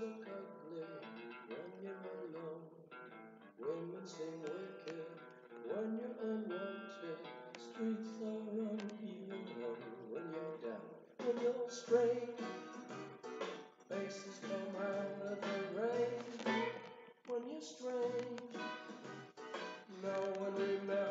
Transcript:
look ugly when you're alone. Women seem wicked when you're unwanted. Streets are uneven when you're down, when you're strange, Faces come out of the rain when you're strange, No one remembers.